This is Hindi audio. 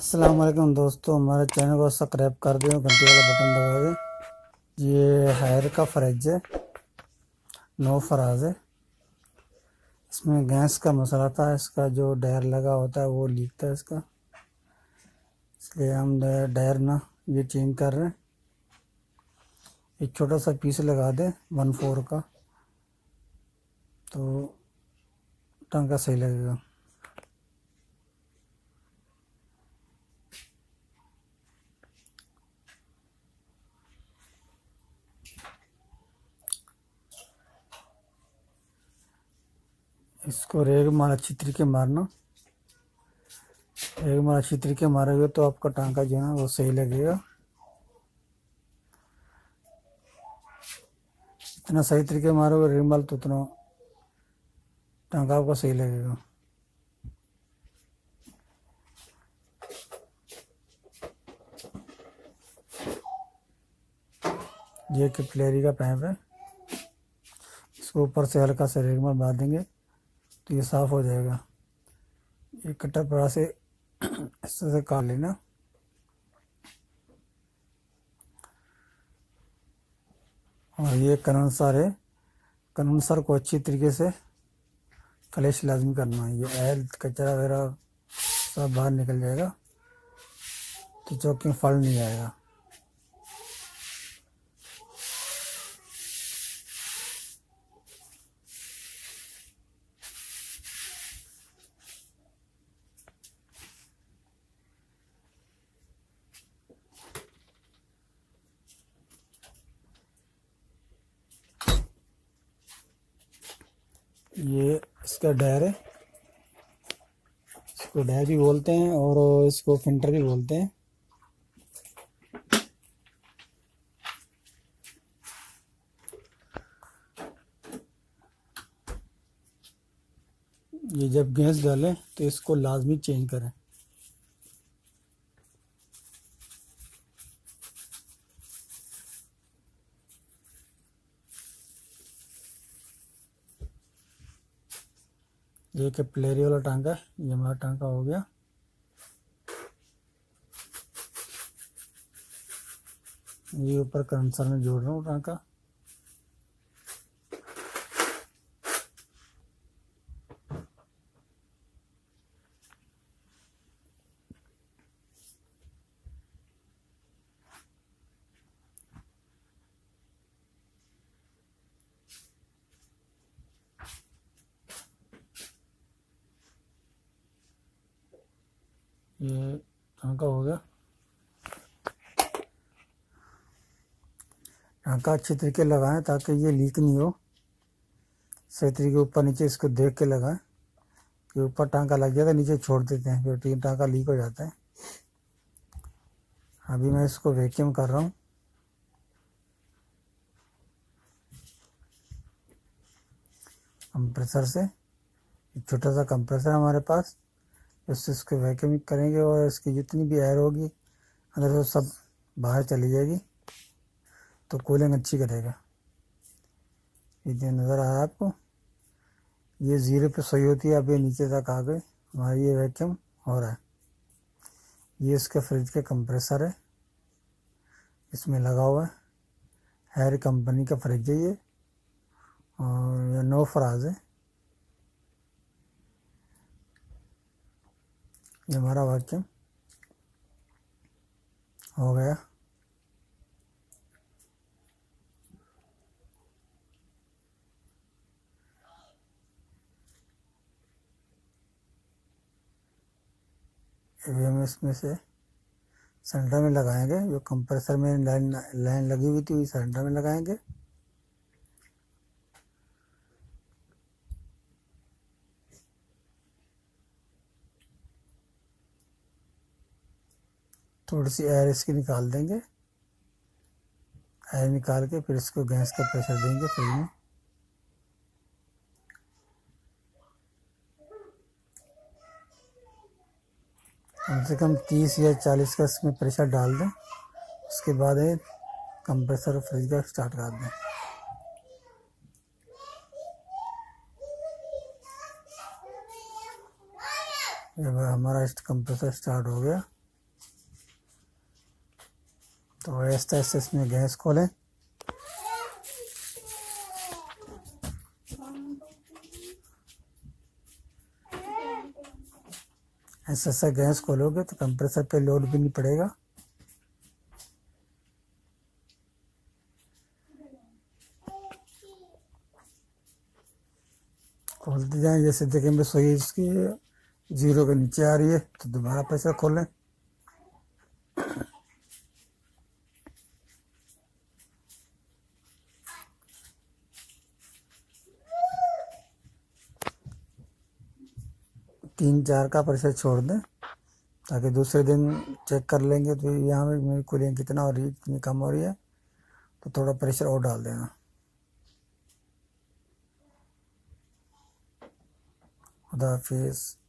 वालेकुम दोस्तों, हमारे चैनल को सब्सक्राइब कर दें घंटी वाला बटन दबा दें। ये हायर का फ्रिज है नो फराज है। इसमें गैस का मसला था, इसका जो डायर लगा होता है, वो लीक था इसका। इसलिए हम डायर ना ये चेंज कर रहे हैं। एक छोटा सा पीस लगा दें वन फोर का। तो टंका सही लगेगा। इसको रेग मार अच्छी तरीके मारना। रेग मार अच्छी तरीके मारोगे तो आपका टांका जो है ना वो सही लगेगा। जितना सही तरीके मारोगे रेग मार तो उतना टांका आपका सही लगेगा। ये किपलेरी का पैप है। इसको ऊपर से हल्का सा रेगमार मार देंगे। तो ये साफ़ हो जाएगा। ये कट्टर पड़ा से इस तरह से काट लेना। और ये कनसार है। कनसार को अच्छी तरीके से फ्लैश लाजमी करना है। ये एल कचरा वगैरह सब बाहर निकल जाएगा तो चौकी फल नहीं आएगा। ये इसका डायर है। इसको डायर भी बोलते हैं और इसको फिंटर भी बोलते हैं। ये जब गैस डालें तो इसको लाजमी चेंज करें। ये एक प्लेरी वाला टांका ये हमारा टांका हो गया। ये ऊपर कंसर में जोड़ रहा हूँ टांका ये टांका हो गया। टांका अच्छे तरीके लगाएँ ताकि ये लीक नहीं हो। सही तरीके ऊपर नीचे इसको देख के लगाएँ। कि ऊपर टांका लग जाता है नीचे छोड़ देते हैं, फिर टांका लीक हो जाता है। अभी मैं इसको वैक्यूम कर रहा हूँ। कंप्रेसर से छोटा सा कंप्रेसर हमारे पास। उससे इसको वैक्यूम करेंगे और इसकी जितनी भी एयर होगी, अंदर से सब बाहर चली जाएगी तो कूलिंग अच्छी करेगा। ये जो नज़र आ रहा है आपको, ये ज़ीरो पे सही होती है अब ये नीचे तक आ गए, हमारा ये वैक्यूम हो रहा है। ये इसका फ्रिज का कंप्रेसर है, इसमें लगा हुआ है। हैर कंपनी का फ्रिज है ये, और ये नो फ्राज है। ये हमारा वैक्यूम हो गया। हम इसमें से सेंटर में लगाएँगे, जो कंप्रेसर में लाइन लाइन लगी हुई थी, वही सेंटर में लगाएँगे। थोड़ी सी एयर इसकी निकाल देंगे। एयर निकाल के फिर इसको गैस का प्रेशर देंगे फ्रिज में। कम से कम तीस या चालीस का इसमें प्रेशर डाल दें। उसके बाद ये कंप्रेसर फ्रिज का स्टार्ट कर दें। हमारा कंप्रेसर स्टार्ट हो गया। तो ऐसे ऐसे इसमें गैस खोलें। ऐसा ऐसा गैस खोलोगे तो कंप्रेसर पे लोड भी नहीं पड़ेगा। खोलते जाएँ, जैसे देखें बस वही इसकी ज़ीरो के नीचे आ रही है तो दोबारा प्रेशर खोलें तीन चार का प्रेशर छोड़ दें, ताकि दूसरे दिन चेक कर लेंगे तो यहाँ में मेरी कूलिंग कितना हो रही है कितनी कम हो रही है तो थोड़ा प्रेशर और डाल देना। खुदा हाफिज़।